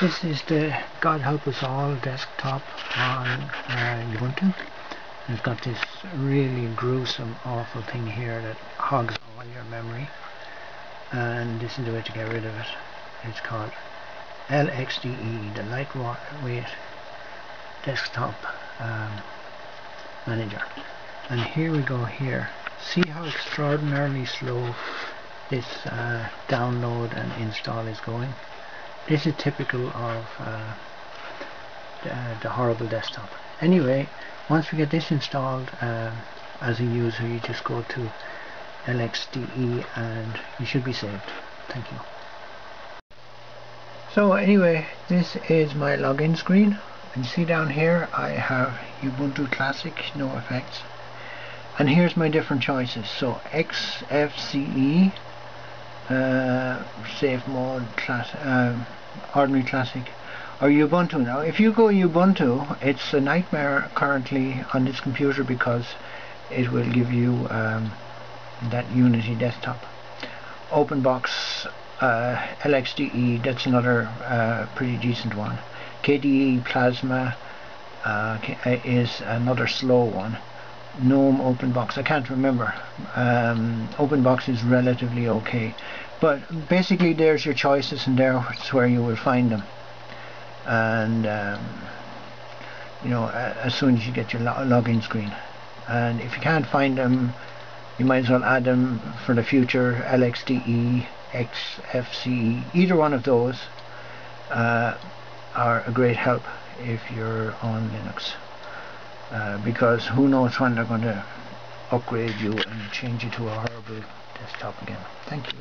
This is the God Help Us All desktop on uh, Ubuntu. It's got this really gruesome, awful thing here that hogs all your memory. And this is the way to get rid of it. It's called LXDE, the Lightweight Desktop um, Manager. And here we go here. See how extraordinarily slow this uh, download and install is going? This is typical of uh, the, the, horrible desktop. Anyway, once we get this installed, uh, as a user, you just go to LXDE and you should be saved. Thank you. So anyway, this is my login screen. And see down here, I have Ubuntu Classic, no effects. And here's my different choices. So XFCE, uh, safe mode, class, uh, ordinary classic. Or Ubuntu. Now if you go Ubuntu it's a nightmare currently on this computer because it will give you um, that Unity desktop. OpenBox uh, LXDE that's another uh, pretty decent one. KDE Plasma uh, is another slow one GNOME OpenBox I can't remember. Um, OpenBox is relatively okay. But basically there's your choices and there's where you will find them. And um, you know as soon as you get your login screen. And if you can't find them you might as well add them for the future. LXDE XFCE either one of those uh, are a great help if you're on Linux uh, because who knows when they're going to upgrade you and change you to a horrible desktop again. Thank you.